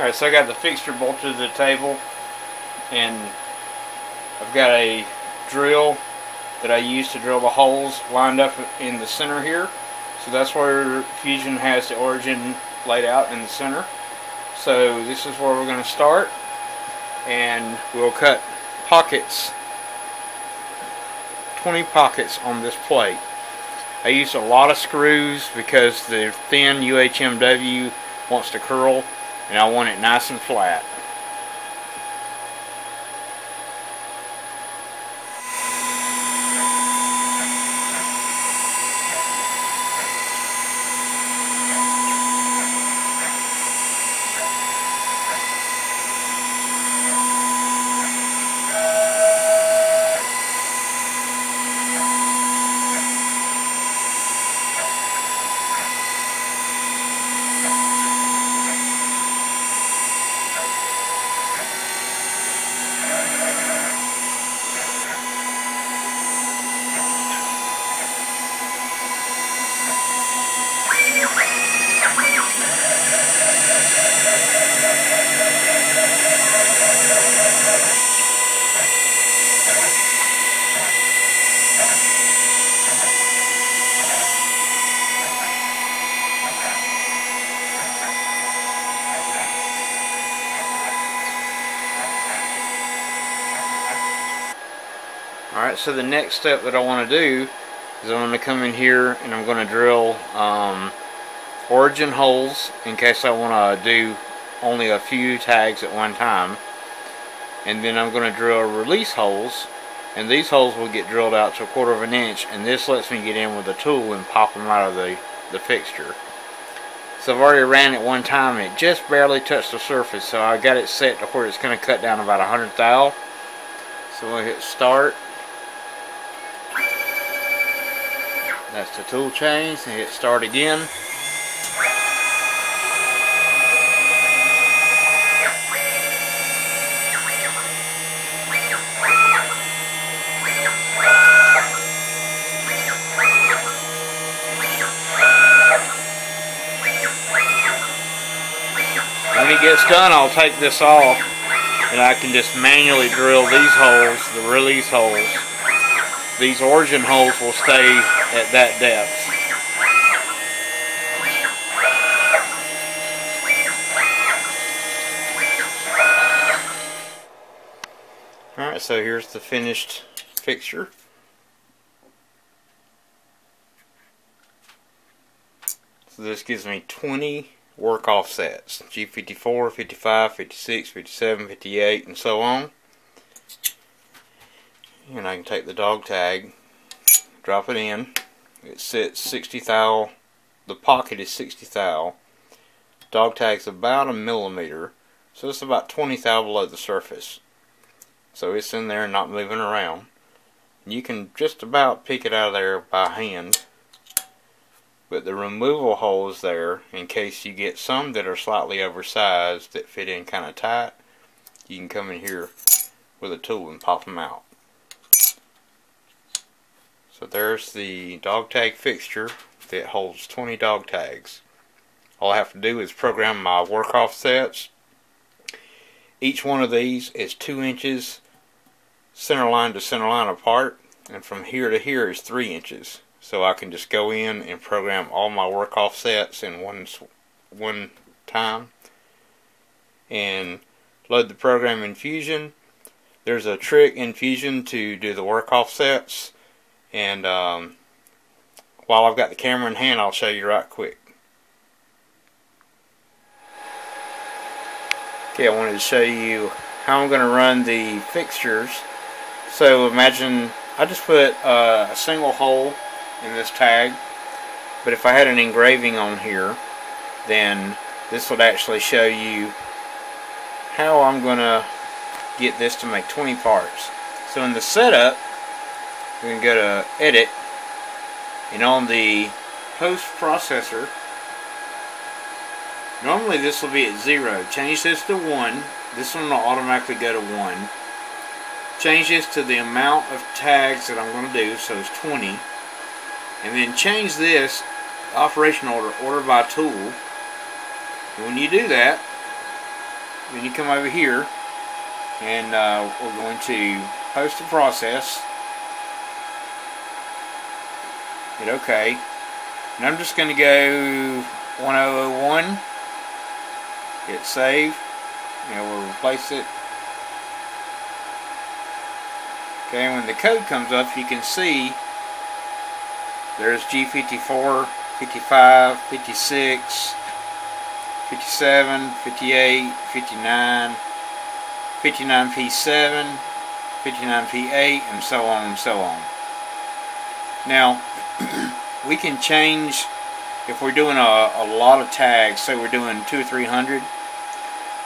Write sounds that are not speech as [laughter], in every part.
Alright, so I got the fixture bolted to the table and I've got a drill that I use to drill the holes lined up in the center here. So that's where Fusion has the origin laid out in the center. So this is where we're going to start and we'll cut pockets 20 pockets on this plate. I used a lot of screws because the thin UHMW wants to curl and I want it nice and flat. Alright, so the next step that I want to do is I'm going to come in here and I'm going to drill um, origin holes in case I want to do only a few tags at one time. And then I'm going to drill release holes and these holes will get drilled out to a quarter of an inch and this lets me get in with a tool and pop them out of the, the fixture. So I've already ran it one time and it just barely touched the surface so I got it set to where it's going to cut down about a hundred thou. So we'll hit start That's the tool change hit start again. When it gets done, I'll take this off and I can just manually drill these holes, the release holes. These origin holes will stay at that depth. Alright, so here's the finished fixture. So this gives me 20 work offsets. G54, 55, 56, 57, 58, and so on. And I can take the dog tag drop it in. It sits 60 thou. The pocket is 60 thou. Dog tag's about a millimeter, so it's about 20 thou below the surface. So it's in there and not moving around. You can just about pick it out of there by hand. But the removal hole is there in case you get some that are slightly oversized that fit in kind of tight. You can come in here with a tool and pop them out. So there's the dog tag fixture that holds 20 dog tags. All I have to do is program my work offsets. Each one of these is 2 inches center line to center line apart and from here to here is 3 inches. So I can just go in and program all my work offsets in one, one time and load the program in Fusion. There's a trick in Fusion to do the work offsets and um, while I've got the camera in hand, I'll show you right quick. Okay, I wanted to show you how I'm going to run the fixtures. So imagine I just put uh, a single hole in this tag, but if I had an engraving on here, then this would actually show you how I'm going to get this to make 20 parts. So in the setup, we can go to edit. And on the post processor normally this will be at zero. Change this to one. This one will automatically go to one. Change this to the amount of tags that I'm going to do so it's 20 and then change this operation order order by tool. And when you do that then you come over here and uh, we're going to post the process. Hit OK. And I'm just going to go 1001. Hit save. And we'll replace it. Okay, when the code comes up, you can see there's G54, 55, 56, 57, 58, 59, 59P7, 59P8, and so on and so on. Now, we can change, if we're doing a, a lot of tags, say we're doing two or three hundred,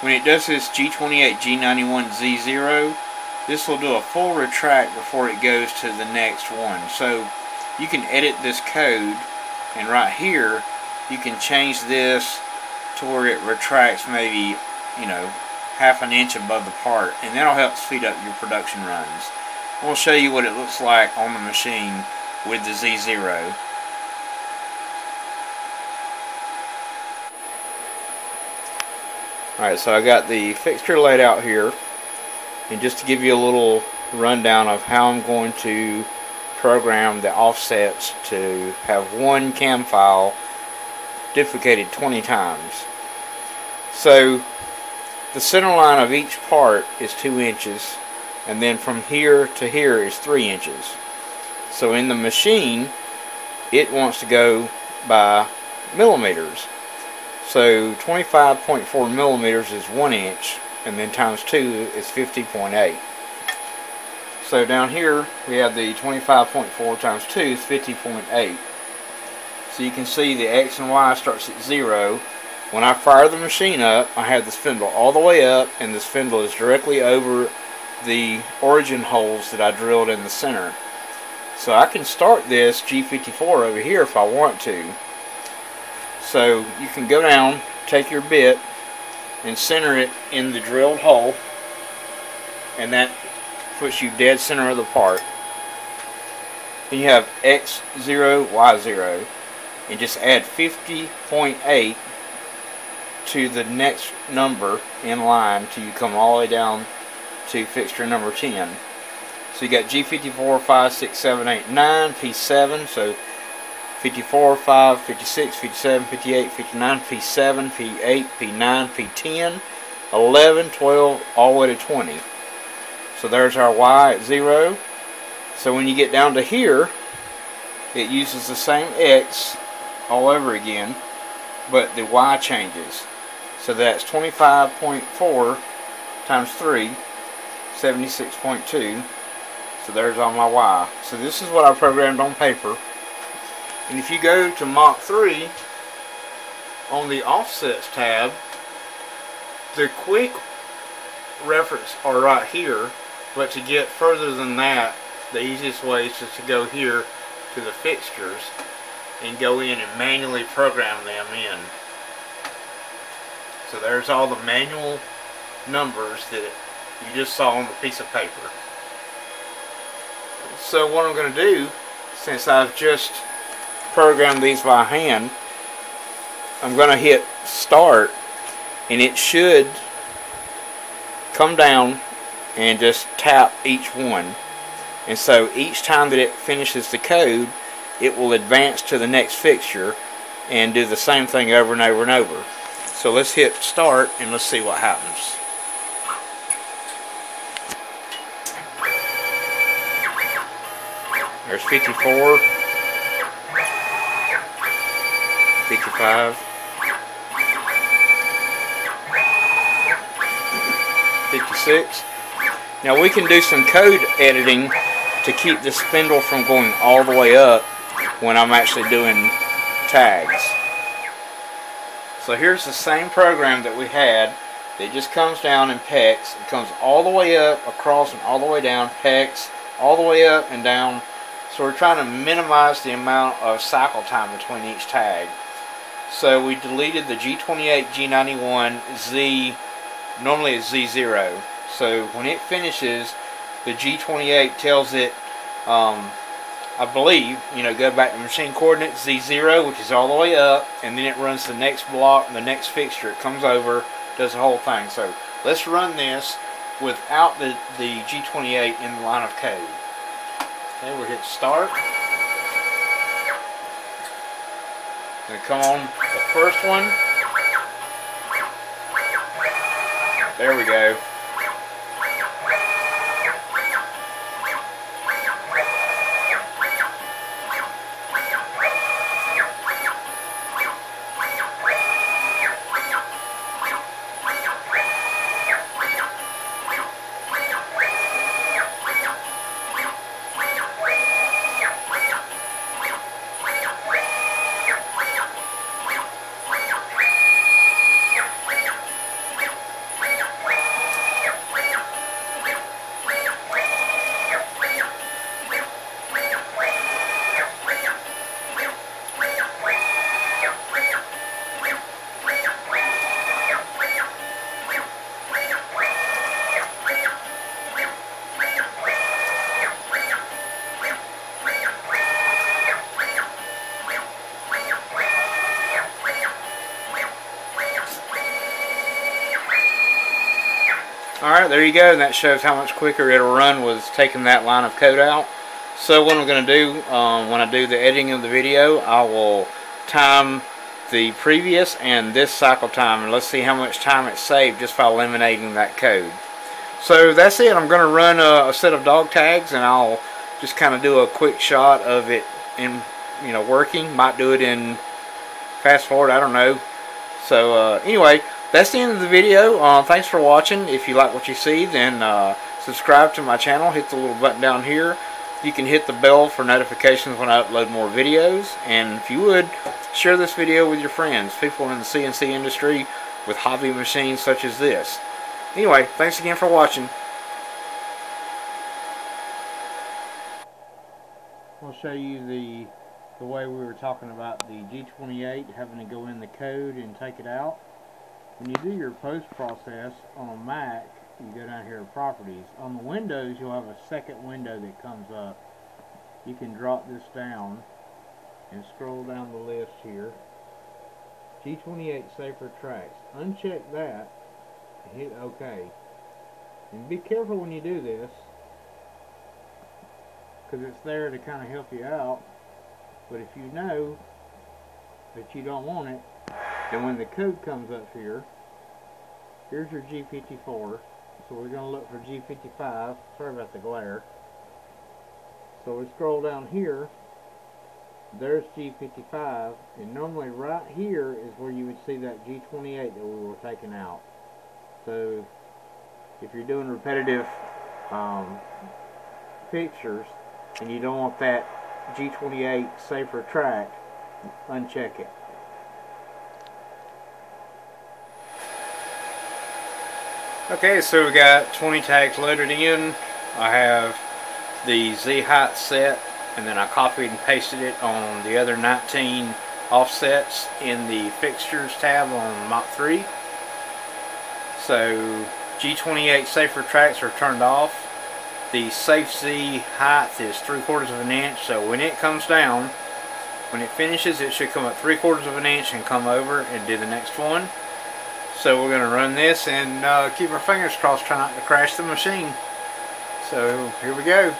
when it does this G28, G91, Z0, this will do a full retract before it goes to the next one. So you can edit this code, and right here, you can change this to where it retracts maybe, you know, half an inch above the part, and that'll help speed up your production runs. We'll show you what it looks like on the machine with the Z0. Alright, so I got the fixture laid out here, and just to give you a little rundown of how I'm going to program the offsets to have one cam file duplicated 20 times. So the center line of each part is 2 inches and then from here to here is 3 inches. So in the machine it wants to go by millimeters. So 25.4 millimeters is 1 inch and then times 2 is 50.8. So down here we have the 25.4 times 2 is 50.8. So you can see the X and Y starts at 0 when I fire the machine up, I have the spindle all the way up, and the spindle is directly over the origin holes that I drilled in the center. So I can start this G54 over here if I want to. So you can go down, take your bit, and center it in the drilled hole, and that puts you dead center of the part. Then you have X0, Y0, and just add 50.8 to the next number in line till you come all the way down to fixture number 10. So you got G54, 5, 6, 7, 8, 9, P7, so 54, 5, 56, 57, 58, 59, P7, P8, P9, P10, 11, 12, all the way to 20. So there's our Y at 0. So when you get down to here, it uses the same X all over again, but the Y changes. So that's 25.4 times 3, 76.2. So there's all my Y. So this is what I programmed on paper. And if you go to Mach 3, on the Offsets tab, the quick reference are right here. But to get further than that, the easiest way is just to go here to the fixtures and go in and manually program them in. So there's all the manual numbers that you just saw on the piece of paper. So what I'm going to do, since I've just programmed these by hand, I'm going to hit start and it should come down and just tap each one. And so each time that it finishes the code, it will advance to the next fixture and do the same thing over and over and over. So let's hit start and let's see what happens. There's 54, 55, 56. Now we can do some code editing to keep the spindle from going all the way up when I'm actually doing tags. So here's the same program that we had. that just comes down and pecks. It comes all the way up, across, and all the way down, pecks, all the way up and down. So we're trying to minimize the amount of cycle time between each tag. So we deleted the G28, G91, Z, normally it's Z0. So when it finishes, the G28 tells it um, I believe, you know, go back to machine coordinates Z0, which is all the way up, and then it runs the next block, and the next fixture. It comes over, does the whole thing. So let's run this without the, the G28 in the line of code. Okay, we'll hit start. Gonna come on the first one. There we go. Alright, there you go, and that shows how much quicker it'll run with taking that line of code out. So what I'm going to do, um, when I do the editing of the video, I will time the previous and this cycle time, and let's see how much time it saved just by eliminating that code. So that's it, I'm going to run a, a set of dog tags, and I'll just kind of do a quick shot of it in, you know, working. Might do it in fast forward, I don't know. So uh, anyway, that's the end of the video. Uh, thanks for watching. If you like what you see, then uh, subscribe to my channel. Hit the little button down here. You can hit the bell for notifications when I upload more videos. And if you would, share this video with your friends, people in the CNC industry with hobby machines such as this. Anyway, thanks again for watching. I'll show you the the way we were talking about the G28 having to go in the code and take it out. When you do your post process on a Mac, you go down here to properties. On the Windows, you'll have a second window that comes up. You can drop this down and scroll down the list here. G28 Safe Retracts. Uncheck that and hit OK. And be careful when you do this because it's there to kind of help you out. But if you know that you don't want it, then when the code comes up here, here's your G54. So we're going to look for G55. Sorry about the glare. So we scroll down here. There's G55. And normally right here is where you would see that G28 that we were taking out. So if you're doing repetitive um, pictures and you don't want that G28 safe retract, uncheck it. Okay, so we got 20 tags loaded in. I have the Z height set and then I copied and pasted it on the other 19 offsets in the fixtures tab on Mach 3. So G28 safe retracts are turned off the safe Z height is three quarters of an inch so when it comes down when it finishes it should come up three quarters of an inch and come over and do the next one so we're going to run this and uh, keep our fingers crossed try not to crash the machine. So here we go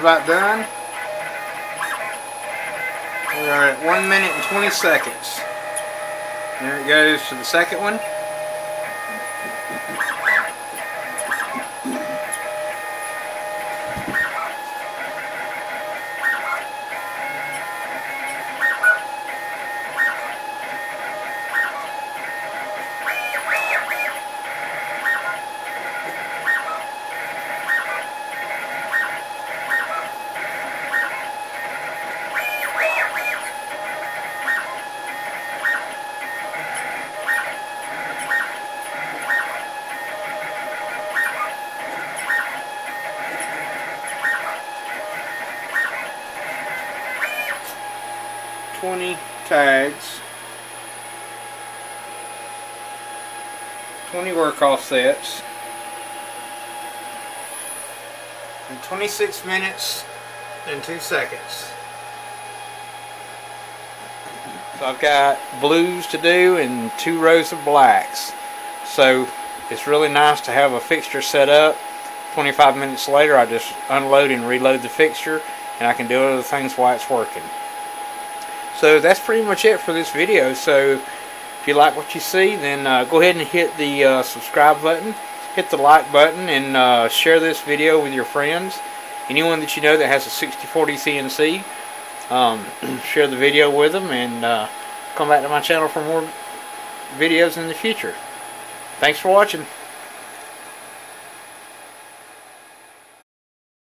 about done. We are at 1 minute and 20 seconds. There it goes to the second one. Twenty tags. 20 work off sets. And 26 minutes and 2 seconds. So I've got blues to do and two rows of blacks. So it's really nice to have a fixture set up. 25 minutes later I just unload and reload the fixture and I can do other things while it's working. So that's pretty much it for this video. So if you like what you see, then uh, go ahead and hit the uh, subscribe button, hit the like button, and uh, share this video with your friends. Anyone that you know that has a 6040 CNC, um, [clears throat] share the video with them, and uh, come back to my channel for more videos in the future. Thanks for watching.